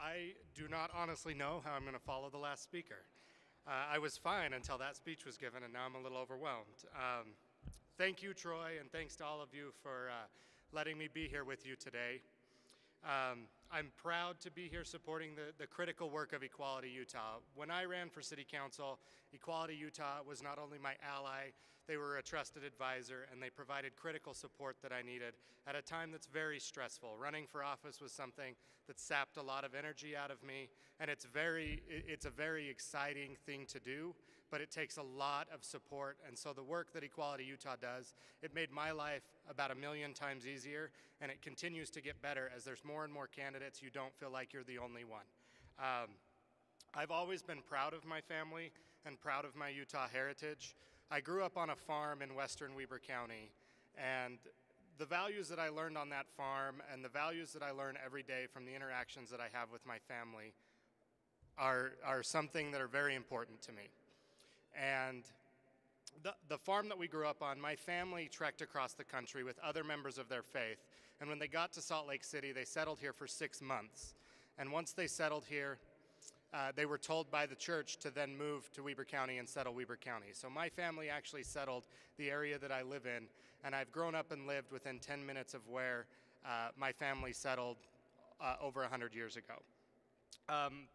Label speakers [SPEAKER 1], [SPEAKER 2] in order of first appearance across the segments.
[SPEAKER 1] I do not honestly know how I'm going to follow the last speaker. Uh, I was fine until that speech was given, and now I'm a little overwhelmed. Um, thank you, Troy, and thanks to all of you for uh, letting me be here with you today. Um, I'm proud to be here supporting the, the critical work of Equality Utah. When I ran for City Council, Equality Utah was not only my ally, they were a trusted advisor and they provided critical support that I needed at a time that's very stressful. Running for office was something that sapped a lot of energy out of me and it's very it's a very exciting thing to do, but it takes a lot of support and so the work that Equality Utah does, it made my life about a million times easier and it continues to get better as there's more and more candidates you don't feel like you're the only one. Um, I've always been proud of my family and proud of my Utah heritage. I grew up on a farm in western Weber County, and the values that I learned on that farm and the values that I learn every day from the interactions that I have with my family are, are something that are very important to me. And the, the farm that we grew up on, my family trekked across the country with other members of their faith. And when they got to Salt Lake City, they settled here for six months. And once they settled here, uh, they were told by the church to then move to Weber County and settle Weber County. So my family actually settled the area that I live in, and I've grown up and lived within 10 minutes of where uh, my family settled uh, over 100 years ago. Um,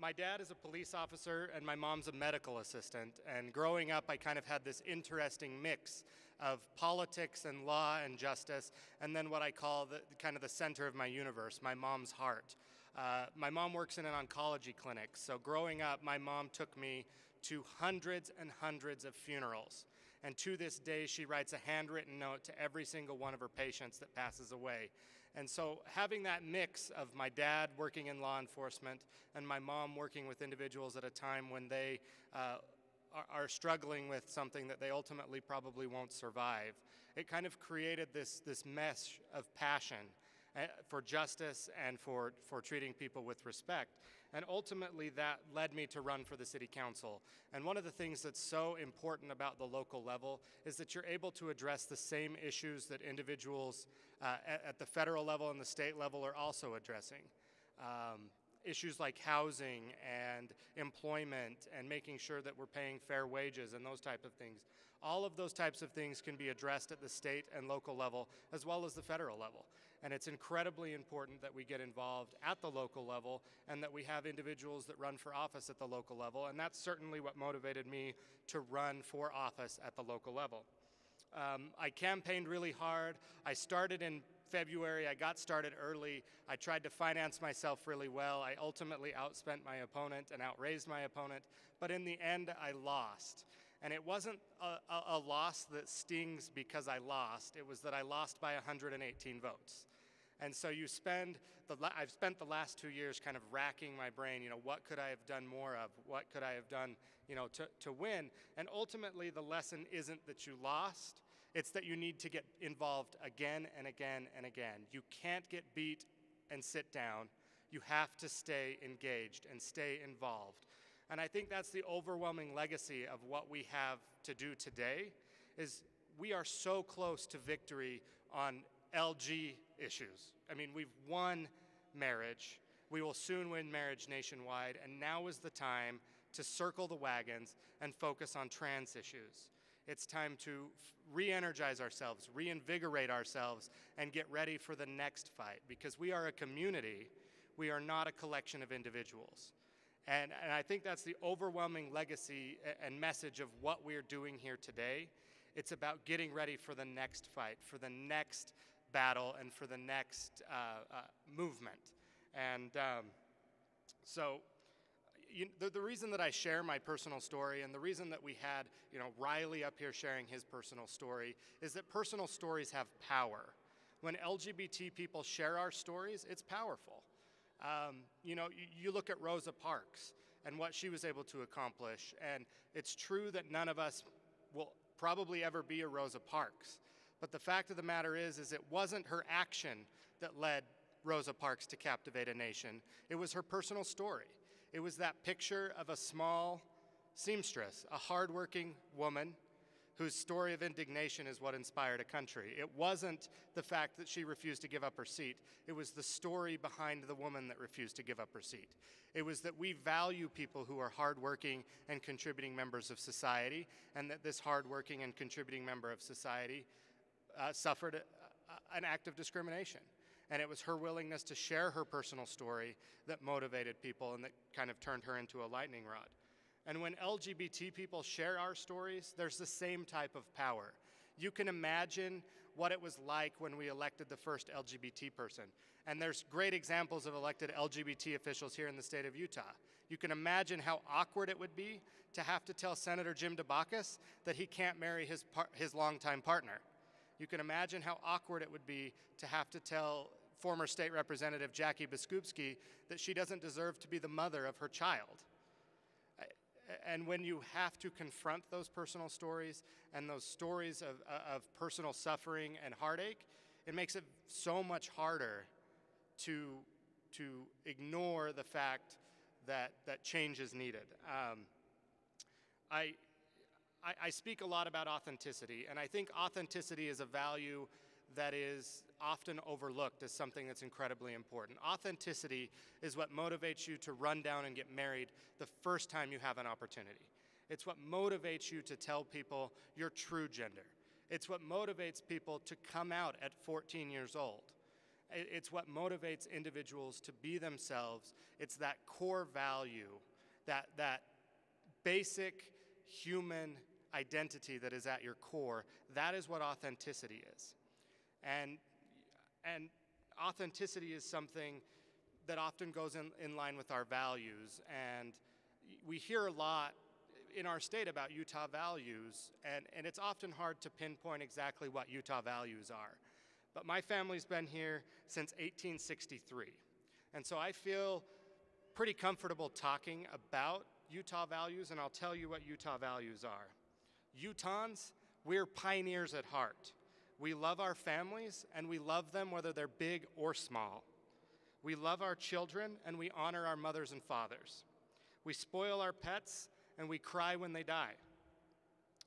[SPEAKER 1] my dad is a police officer and my mom's a medical assistant. And growing up, I kind of had this interesting mix of politics and law and justice, and then what I call the kind of the center of my universe, my mom's heart. Uh, my mom works in an oncology clinic, so growing up, my mom took me to hundreds and hundreds of funerals. And to this day, she writes a handwritten note to every single one of her patients that passes away. And so, having that mix of my dad working in law enforcement and my mom working with individuals at a time when they uh, are, are struggling with something that they ultimately probably won't survive, it kind of created this, this mesh of passion for justice and for, for treating people with respect. And ultimately, that led me to run for the city council. And one of the things that's so important about the local level is that you're able to address the same issues that individuals uh, at, at, the federal level and the state level are also addressing. Um, issues like housing and employment and making sure that we're paying fair wages and those type of things. All of those types of things can be addressed at the state and local level as well as the federal level. And it's incredibly important that we get involved at the local level and that we have individuals that run for office at the local level. And that's certainly what motivated me to run for office at the local level. Um, I campaigned really hard. I started in February. I got started early. I tried to finance myself really well. I ultimately outspent my opponent and outraised my opponent. But in the end, I lost. And it wasn't a, a, a, loss that stings because I lost. It was that I lost by 118 votes. And so you spend the I've spent the last two years kind of racking my brain. You know, what could I have done more of? What could I have done? You know, to to win. And ultimately, the lesson isn't that you lost. It's that you need to get involved again and again and again. You can't get beat and sit down. You have to stay engaged and stay involved. And I think that's the overwhelming legacy of what we have to do today is we are so close to victory on LG issues. I mean, we've won marriage. We will soon win marriage nationwide, and now is the time to circle the wagons and focus on trans issues. It's time to re energize ourselves, reinvigorate ourselves, and get ready for the next fight because we are a community. We are not a collection of individuals. And, and I think that's the overwhelming legacy and message of what we're doing here today. It's about getting ready for the next fight, for the next battle, and for the next uh, uh, movement. And um, so, you, the, the, reason that I share my personal story and the reason that we had, you know, Riley up here sharing his personal story is that personal stories have power. When LGBT people share our stories, it's powerful. Um, you know, you, you look at Rosa Parks and what she was able to accomplish, and it's true that none of us will probably ever be a Rosa Parks. But the fact of the matter is, is it wasn't her action that led Rosa Parks to captivate a nation. It was her personal story. It was that picture of a small seamstress, a hardworking woman whose story of indignation is what inspired a country. It wasn't the fact that she refused to give up her seat, it was the story behind the woman that refused to give up her seat. It was that we value people who are hardworking and contributing members of society, and that this hardworking and contributing member of society uh, suffered a, a, an act of discrimination. And it was her willingness to share her personal story that motivated people and that kind of turned her into a lightning rod. And when LGBT people share our stories, there's the same type of power. You can imagine what it was like when we elected the first LGBT person. And there's great examples of elected LGBT officials here in the state of Utah. You can imagine how awkward it would be to have to tell Senator Jim Dabakis that he can't marry his, par- his longtime partner. You can imagine how awkward it would be to have to tell former state representative Jackie Biskupski that she doesn't deserve to be the mother of her child and when you have to confront those personal stories and those stories of, uh, of personal suffering and heartache, it makes it so much harder to, to ignore the fact that, that change is needed. Um, I, I, I speak a lot about authenticity, and I think authenticity is a value that is often overlooked as something that's incredibly important. Authenticity is what motivates you to run down and get married the first time you have an opportunity. It's what motivates you to tell people your true gender. It's what motivates people to come out at 14 years old. It's what motivates individuals to be themselves. It's that core value, that, that basic human identity that is at your core. That is what authenticity is. And, and authenticity is something that often goes in, in line with our values. And we hear a lot in our state about Utah values, and, and it's often hard to pinpoint exactly what Utah values are. But my family's been here since 1863. And so I feel pretty comfortable talking about Utah values, and I'll tell you what Utah values are. Utahns, we're pioneers at heart. We love our families and we love them whether they're big or small. We love our children and we honor our mothers and fathers. We spoil our pets and we cry when they die.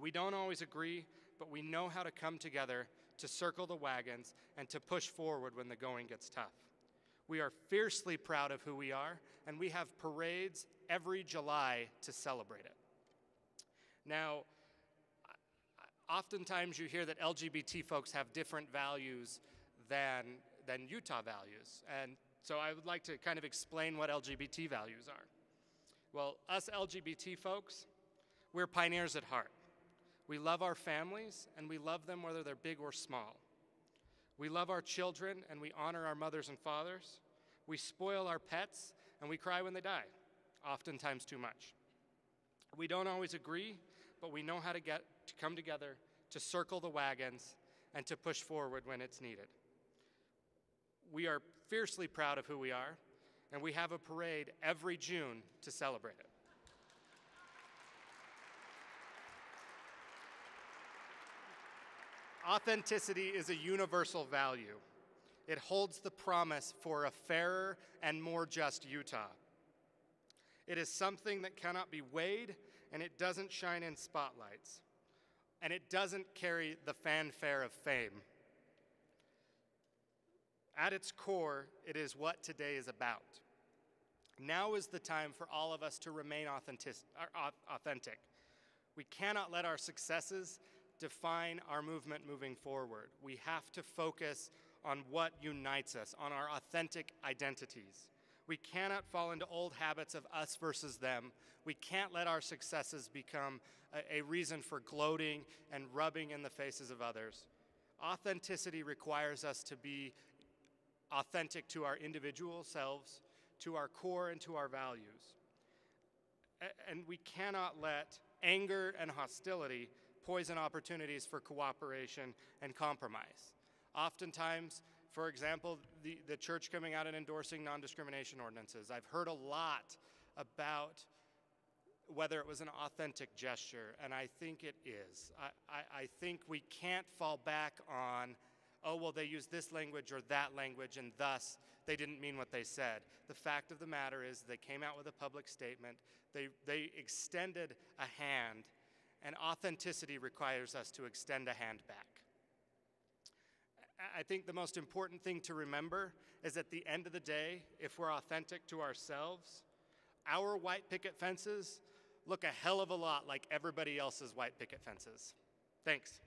[SPEAKER 1] We don't always agree, but we know how to come together to circle the wagons and to push forward when the going gets tough. We are fiercely proud of who we are, and we have parades every July to celebrate it. Now, oftentimes you hear that LGBT folks have different values than, than Utah values. And so I would like to kind of explain what LGBT values are. Well, us LGBT folks, we're pioneers at heart. We love our families and we love them whether they're big or small. We love our children and we honor our mothers and fathers. We spoil our pets and we cry when they die, oftentimes too much. We don't always agree, but we know how to get come together, to circle the wagons, and to push forward when it's needed. We are fiercely proud of who we are, and we have a parade every June to celebrate it. Authenticity is a universal value. It holds the promise for a fairer and more just Utah. It is something that cannot be weighed, and it doesn't shine in spotlights and it doesn't carry the fanfare of fame. At its core, it is what today is about. Now is the time for all of us to remain authentic. Uh, authentic. We cannot let our successes define our movement moving forward. We have to focus on what unites us, on our authentic identities. We cannot fall into old habits of us versus them. We can't let our successes become a, a reason for gloating and rubbing in the faces of others. Authenticity requires us to be authentic to our individual selves, to our core, and to our values. A- and we cannot let anger and hostility poison opportunities for cooperation and compromise. Oftentimes, for example, the, the church coming out and endorsing non discrimination ordinances. I've heard a lot about whether it was an authentic gesture, and I think it is. I, I, I, think we can't fall back on, oh, well, they used this language or that language, and thus they didn't mean what they said. The fact of the matter is, they came out with a public statement, they, they extended a hand, and authenticity requires us to extend a hand back. I- think the most important thing to remember is at the end of the day, if we're authentic to ourselves, our white picket fences look a hell of a lot like everybody else's white picket fences. Thanks.